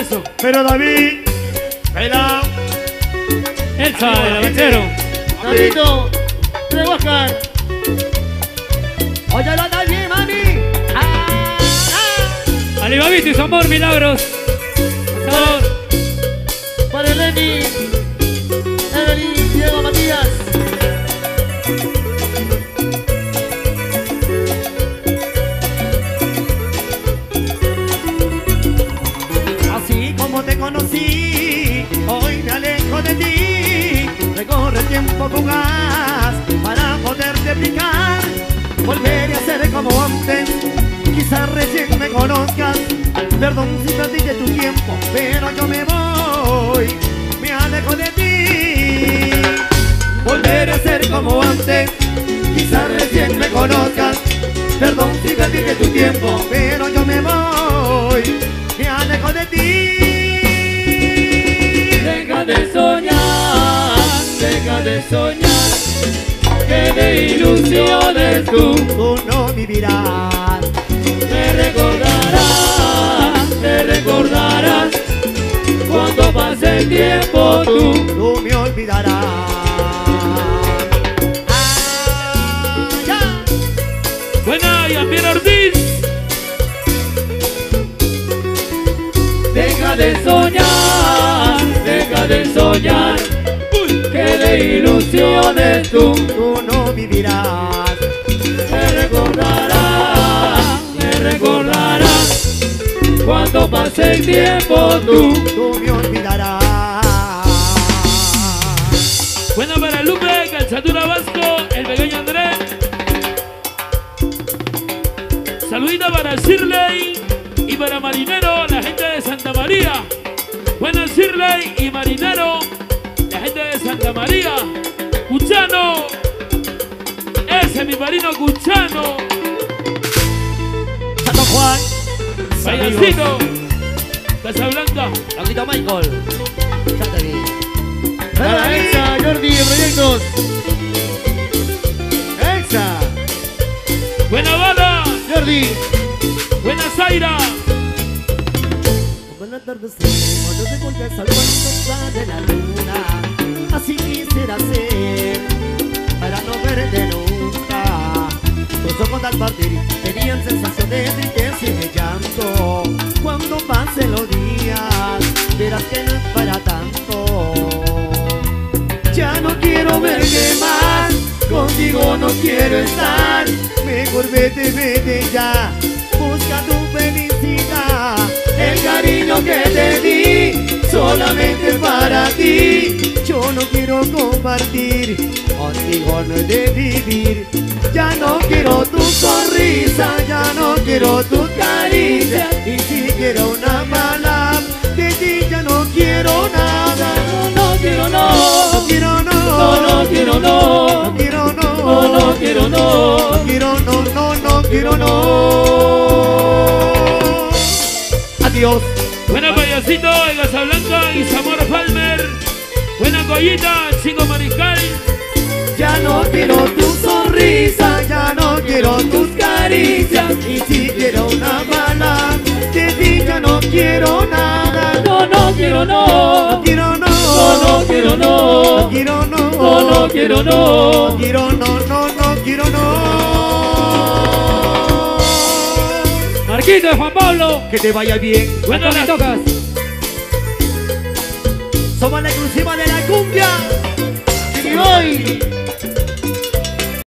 eso. Pero David, baila. Elsa, el aventero. Davidito, de Huáscar. Oye, la David, mami. Ah, ah. Alibabito y su amor, milagros. Sabor. Para Lenny, Evelyn, Diego, Matías. Como te conocí, hoy me alejo de ti. Recorre tiempo fugaz para poderte explicar. Volveré a ser como antes, quizás recién me conozcas. Perdón si perdiste tu tiempo, pero yo me voy, me alejo de ti. Volveré a ser como antes, quizás recién me conozcas. Perdón si perdiste tu tiempo, pero yo me voy, ilusiones tú Tú no vivirás. me recordarás, me recordarás. Cuando pase el tiempo tú. tú me olvidarás. Ah. Buena, y Amir Ortiz. Deja de soñar, deja de soñar. Que de ilusiones tú Tú no vivirás. me recordarás, me recordarás. Cuando pase el tiempo tú. Tú me olvidarás. Buena para Lupe, Calzadura Vasco, el pequeño Andrés. Saludita para Shirley y para Marinero, la gente de Santa María. Buena Shirley y Marinero, marino Cuchano. Santo Juan. Payasito, Casablanca. Laurito Michael. Chantegui. Para. Elsa, Jordi, de Proyectos. Elsa. Buena bala, Jordi. buena Zaira. Buenas tardes, cuando te volteas al cuando sale la luna. Así quisiera ser, Tus ojos al partir tenían sensación de tristeza y de llanto. Cuando pasen los días, verás que no es para tanto. Ya no quiero verte más, contigo no quiero estar. Mejor vete, vete ya, busca tu felicidad. El cariño que te di, solamente para ti. Yo no quiero compartir, contigo no he de vivir. Ya no quiero tu sonrisa, ya no quiero tu caricia. Ni siquiera una mala, de ti ya no quiero nada. No, no quiero No no. quiero no, No, no quiero no. no quiero no, No, no quiero no. no quiero no, no, no quiero no. Adiós. Buena payasito de Casablanca y Zamora Palmer. Buena collita, chico mariscal. Ya no quiero tu quiero No no. quiero no, No, no quiero no no. quiero no, No, no quiero No no. quiero no, no, no quiero no. Marquito de Juan Pablo. Que te vaya bien. La tocas. Somos la exclusiva de la.